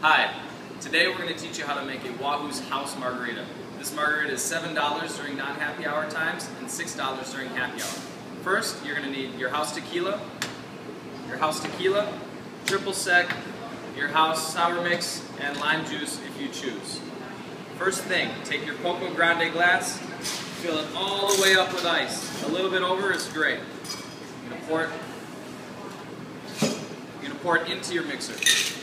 Hi, today we're going to teach you how to make a Wahoo's House Margarita. This margarita is $7 during non-happy hour times and $6 during happy hour. First, you're going to need your house tequila, your house tequila, triple sec, your house sour mix, and lime juice if you choose. First thing, take your Poco Grande glass, fill it all the way up with ice. A little bit over is great. You're going to pour it, you're going to pour it into your mixer.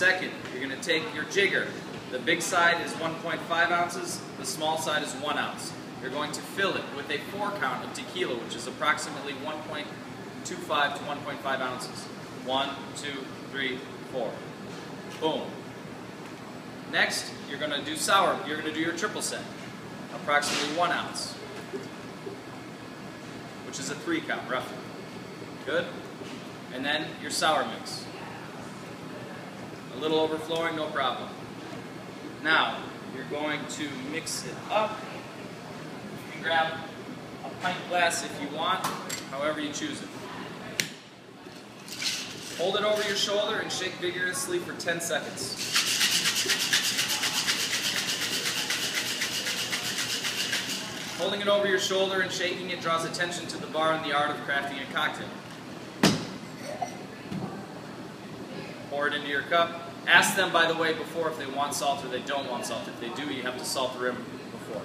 Second, you're going to take your jigger. The big side is 1.5 ounces, the small side is 1 ounce. You're going to fill it with a 4 count of tequila, which is approximately 1.25 to 1.5 ounces. One, two, three, four. Boom. Next, you're going to do sour. You're going to do your triple sec, approximately 1 ounce, which is a 3 count, roughly. Good? And then your sour mix. A little overflowing, no problem. Now, you're going to mix it up. You can grab a pint glass if you want, however you choose it. Hold it over your shoulder and shake vigorously for 10 seconds. Holding it over your shoulder and shaking it draws attention to the bar and the art of crafting a cocktail. Pour it into your cup. Ask them, by the way, before if they want salt or they don't want salt. If they do, you have to salt the rim before.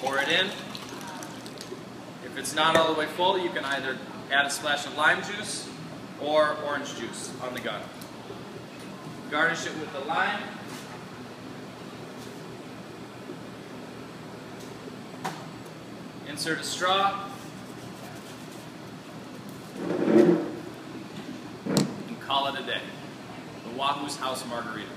Pour it in. If it's not all the way full, you can either add a splash of lime juice or orange juice on the gun. Garnish it with the lime. Insert a straw. And call it a day. The Wahoo's House Margarita.